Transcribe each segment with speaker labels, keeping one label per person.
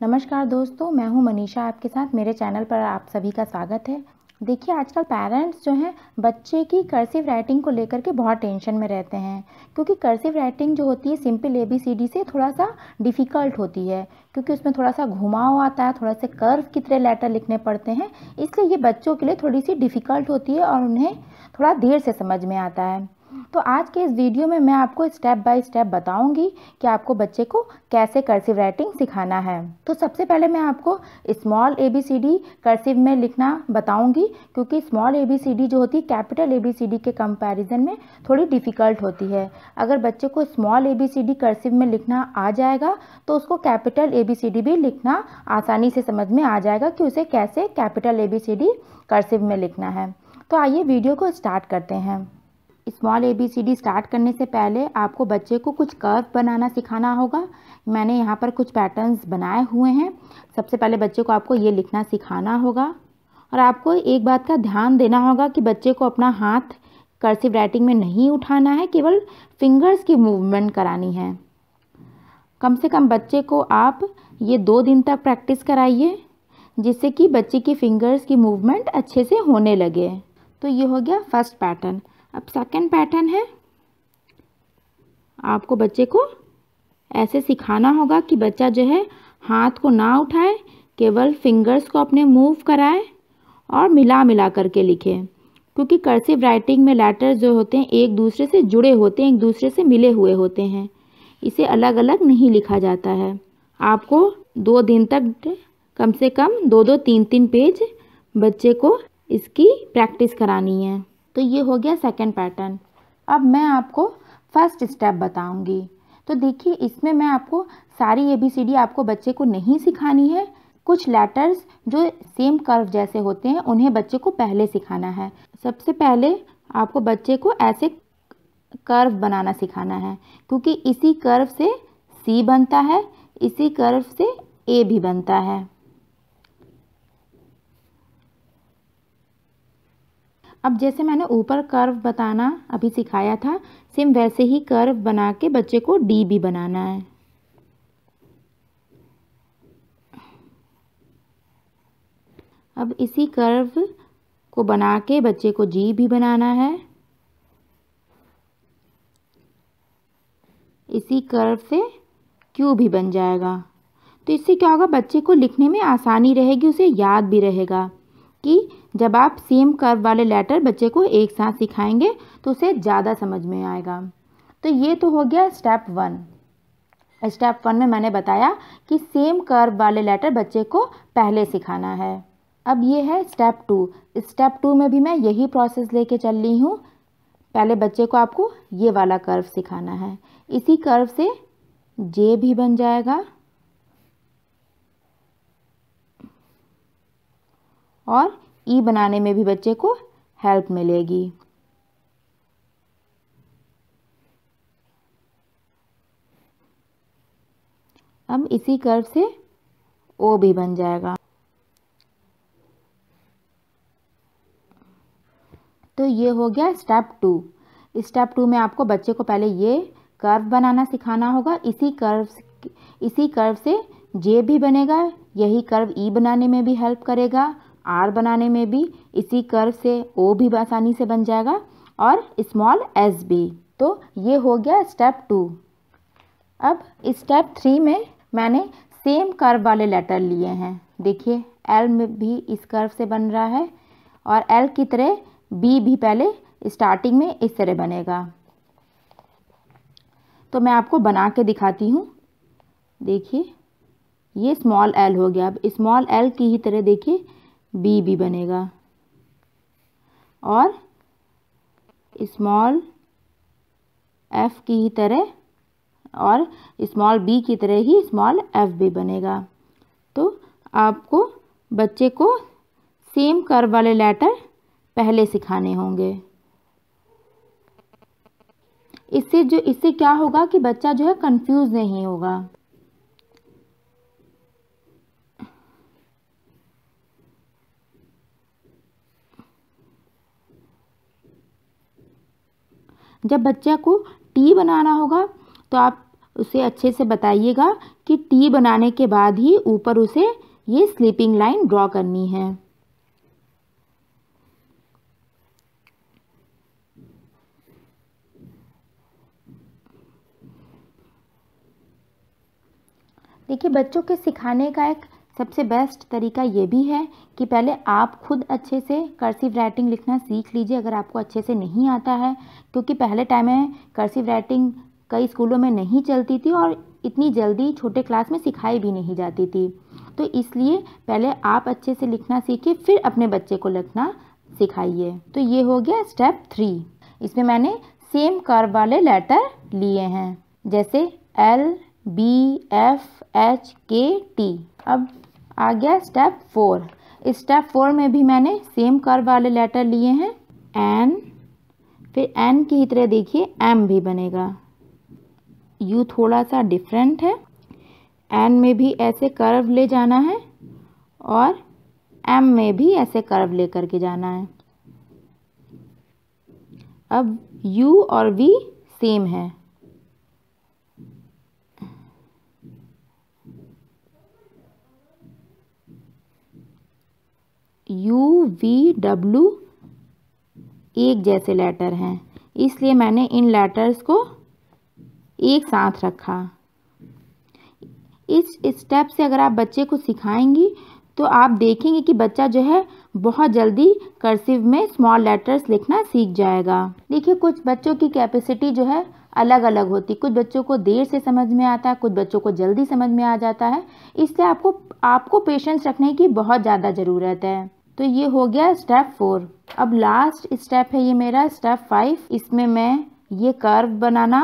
Speaker 1: नमस्कार दोस्तों, मैं हूँ मनीषा आपके साथ। मेरे चैनल पर आप सभी का स्वागत है। देखिए, आजकल पेरेंट्स जो हैं, बच्चे की कर्सिव राइटिंग को लेकर के बहुत टेंशन में रहते हैं। क्योंकि कर्सिव राइटिंग जो होती है simple A B C D से थोड़ा सा डिफ़िकल्ट होती है। क्योंकि उसमें थोड़ा सा घुमाव आता है, थोड़ा सा कर्व की तरह लेटर लिखने पड़ते हैं। इसलिए ये बच्चों के लिए थोड़ी सी डिफ़िकल्ट होती है और उन्हें थोड़ा देर से समझ में आता है। तो आज के इस वीडियो में मैं आपको स्टेप बाय स्टेप बताऊँगी कि आपको बच्चे को कैसे कर्सिव राइटिंग सिखाना है। तो सबसे पहले मैं आपको small A B C D cursive में लिखना बताऊँगी, क्योंकि small A B C D जो होती है capital A B C D के कंपैरिजन में थोड़ी डिफ़िकल्ट होती है। अगर बच्चे को small A B C D cursive में लिखना आ जाएगा तो उसको capital A B C D भी लिखना आसानी से समझ में आ जाएगा कि उसे कैसे capital A B C D cursive में लिखना है। तो आइए वीडियो को स्टार्ट करते हैं। Small A B C D start करने से पहले आपको बच्चे को कुछ कर्व बनाना सिखाना होगा। मैंने यहाँ पर कुछ पैटर्न्स बनाए हुए हैं। सबसे पहले बच्चे को आपको ये लिखना सिखाना होगा। और आपको एक बात का ध्यान देना होगा कि बच्चे को अपना हाथ कर्सिव राइटिंग में नहीं उठाना है, केवल फिंगर्स की मूवमेंट करानी है। कम से कम बच्चे को आप ये दो दिन तक प्रैक्टिस कराइए, जिससे कि बच्चे की फिंगर्स की मूवमेंट अच्छे से होने लगे। तो ये हो गया फ़र्स्ट पैटर्न अब सेकंड पैटर्न है। आपको बच्चे को ऐसे सिखाना होगा कि बच्चा जो है हाथ को ना उठाए, केवल फिंगर्स को अपने मूव कराए और मिला मिला करके लिखे। क्योंकि कर्सिव राइटिंग में लेटर जो होते हैं, एक दूसरे से जुड़े होते हैं, एक दूसरे से मिले हुए होते हैं। इसे अलग अलग नहीं लिखा जाता है। आपको दो दिन तक कम से कम दो दो तीन तीन पेज बच्चे को इसकी प्रैक्टिस करानी है। तो ये हो गया सेकंड पैटर्न अब मैं आपको फ़र्स्ट स्टेप बताऊँगी। तो देखिए, इसमें मैं आपको सारी ए बी सी डी आपको बच्चे को नहीं सिखानी है। कुछ लेटर्स जो सेम कर्व जैसे होते हैं, उन्हें बच्चे को पहले सिखाना है। सबसे पहले आपको बच्चे को ऐसे कर्व बनाना सिखाना है, क्योंकि इसी कर्व से सी बनता है, इसी कर्व से ए भी बनता है। अब जैसे मैंने ऊपर कर्व बताना अभी सिखाया था सेम वैसे ही कर्व बना के बच्चे को डी भी बनाना है। अब इसी कर्व को बना के बच्चे को जी भी बनाना है। इसी कर्व से क्यू भी बन जाएगा। तो इससे क्या होगा, बच्चे को लिखने में आसानी रहेगी, उसे याद भी रहेगा। कि जब आप सेम कर्व वाले लेटर बच्चे को एक साथ सिखाएँगे तो उसे ज़्यादा समझ में आएगा। तो ये तो हो गया स्टेप वन स्टेप वन में मैंने बताया कि सेम कर्व वाले लेटर बच्चे को पहले सिखाना है। अब ये है स्टेप टू स्टेप टू में भी मैं यही प्रोसेस लेके चल रही हूँ। पहले बच्चे को आपको ये वाला कर्व सिखाना है। इसी कर्व से जे भी बन जाएगा। और ई बनाने में भी बच्चे को हेल्प मिलेगी। अब इसी कर्व से ओ भी बन जाएगा। तो ये हो गया स्टेप टू स्टेप टू में आपको बच्चे को पहले ये कर्व बनाना सिखाना होगा। इसी कर्व इसी कर्व से जे भी बनेगा, यही कर्व ई बनाने में भी हेल्प करेगा। आर बनाने में भी इसी कर्व से ओ भी आसानी से बन जाएगा और स्मॉल एस भी। तो ये हो गया स्टेप टू अब स्टेप थ्री में मैंने सेम कर्व वाले लेटर लिए हैं। देखिए एल में भी इस कर्व से बन रहा है और एल की तरह बी भी पहले स्टार्टिंग में इस तरह बनेगा। तो मैं आपको बना के दिखाती हूँ। देखिए, ये स्मॉल एल हो गया। अब स्मॉल एल की ही तरह देखिए बी भी बनेगा। और स्मॉल एफ़ की ही तरह और स्मॉल बी की तरह ही स्मॉल एफ़ भी बनेगा। तो आपको बच्चे को सेम कर्व वाले लेटर पहले सिखाने होंगे। इससे जो, इससे क्या होगा कि बच्चा जो है कंफ्यूज नहीं होगा। जब बच्चा को टी बनाना होगा तो आप उसे अच्छे से बताइएगा कि टी बनाने के बाद ही ऊपर उसे ये स्लीपिंग लाइन ड्रॉ करनी है। देखिए, बच्चों के सिखाने का एक सबसे बेस्ट तरीका ये भी है कि पहले आप खुद अच्छे से कर्सिव राइटिंग लिखना सीख लीजिए अगर आपको अच्छे से नहीं आता है, क्योंकि पहले टाइम में कर्सिव राइटिंग कई स्कूलों में नहीं चलती थी और इतनी जल्दी छोटे क्लास में सिखाई भी नहीं जाती थी। तो इसलिए पहले आप अच्छे से लिखना सीखिए, फिर अपने बच्चे को लिखना सिखाइए। तो ये हो गया स्टेप थ्री इसमें मैंने सेम कर्व वाले लेटर लिए हैं, जैसे L B F H K T अब आ गया स्टेप फोर स्टेप फोर में भी मैंने सेम कर्व वाले लेटर लिए हैं. एन फिर एन की ही तरह देखिए एम भी बनेगा. यू थोड़ा सा डिफरेंट है. एन में भी ऐसे कर्व ले जाना है और एम में भी ऐसे कर्व लेकर के जाना है. अब यू और वी सेम है. यू वी डब्ल्यू एक जैसे लेटर हैं। इसलिए मैंने इन लेटर्स को एक साथ रखा। इस स्टेप से अगर आप बच्चे को सिखाएँगी तो आप देखेंगे कि बच्चा जो है, बहुत जल्दी कर्सिव में स्मॉल लेटर्स लिखना सीख जाएगा। देखिए, कुछ बच्चों की कैपेसिटी जो है अलग अलग होती। कुछ बच्चों को देर से समझ में आता है, कुछ बच्चों को जल्दी समझ में आ जाता है। इसलिए आपको आपको पेशेंस रखने की बहुत ज़्यादा ज़रूरत है। तो ये हो गया स्टेप फोर अब लास्ट स्टेप है ये मेरा स्टेप फाइव इसमें मैं ये कर्व बनाना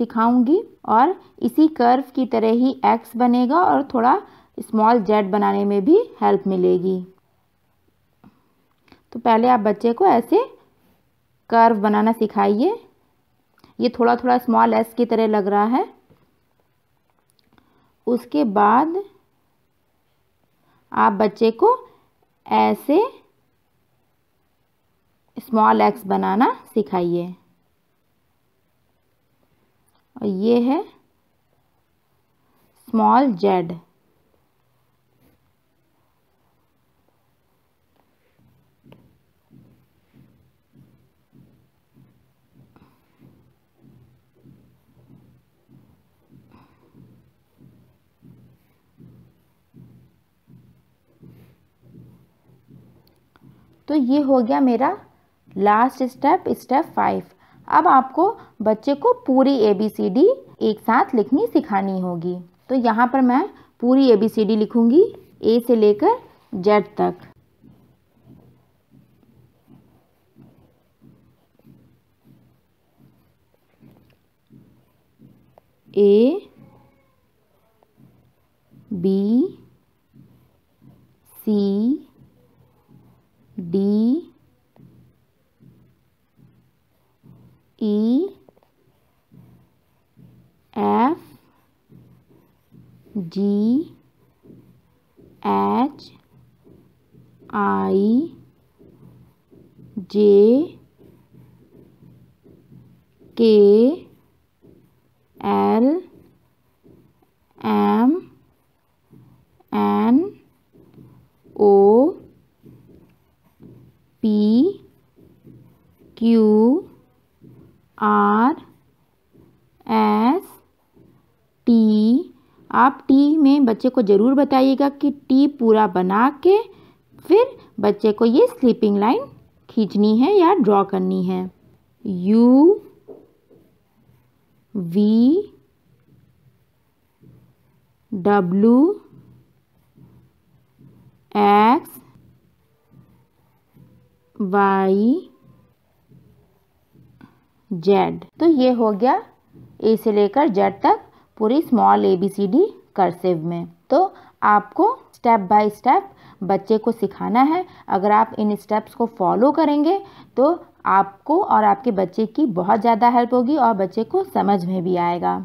Speaker 1: सिखाऊँगी और इसी कर्व की तरह ही एक्स बनेगा और थोड़ा स्मॉल जेड बनाने में भी हेल्प मिलेगी। तो पहले आप बच्चे को ऐसे कर्व बनाना सिखाइए। ये थोड़ा थोड़ा स्मॉल एस की तरह लग रहा है। उसके बाद आप बच्चे को ऐसे स्मॉल एक्स बनाना सिखाइए। और ये है स्मॉल जेड तो ये हो गया मेरा लास्ट स्टेप स्टेप फाइव अब आपको बच्चे को पूरी ए बी सी डी एक साथ लिखनी सिखानी होगी। तो यहाँ पर मैं पूरी ए बी सी डी लिखूँगी ए से लेकर जेड तक। A B C D E F G H I J K L Q R S T. आप टी में बच्चे को ज़रूर बताइएगा कि टी पूरा बना के फिर बच्चे को ये स्लीपिंग लाइन खींचनी है या ड्रॉ करनी है। U V W X Y Z. तो ये हो गया ए से लेकर जेड तक पूरी small A B C D cursive में। तो आपको स्टेप बाय स्टेप बच्चे को सिखाना है। अगर आप इन स्टेप्स को फॉलो करेंगे तो आपको और आपके बच्चे की बहुत ज़्यादा हेल्प होगी और बच्चे को समझ में भी आएगा।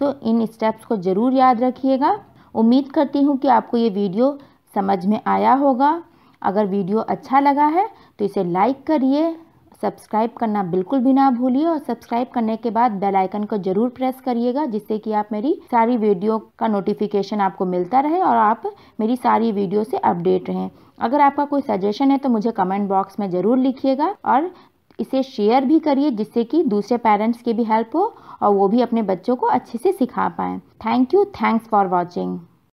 Speaker 1: तो इन स्टेप्स को ज़रूर याद रखिएगा। उम्मीद करती हूँ कि आपको ये वीडियो समझ में आया होगा। अगर वीडियो अच्छा लगा है तो इसे लाइक करिए सब्सक्राइब करना बिल्कुल भी ना भूलिए और सब्सक्राइब करने के बाद बेल आइकन को ज़रूर प्रेस करिएगा, जिससे कि आप मेरी सारी वीडियो का नोटिफिकेशन आपको मिलता रहे और आप मेरी सारी वीडियो से अपडेट रहें। अगर आपका कोई सजेशन है तो मुझे कमेंट बॉक्स में ज़रूर लिखिएगा और इसे शेयर भी करिए, जिससे कि दूसरे पेरेंट्स की भी हेल्प हो और वो भी अपने बच्चों को अच्छे से सिखा पाएँ। Thank you thanks for watching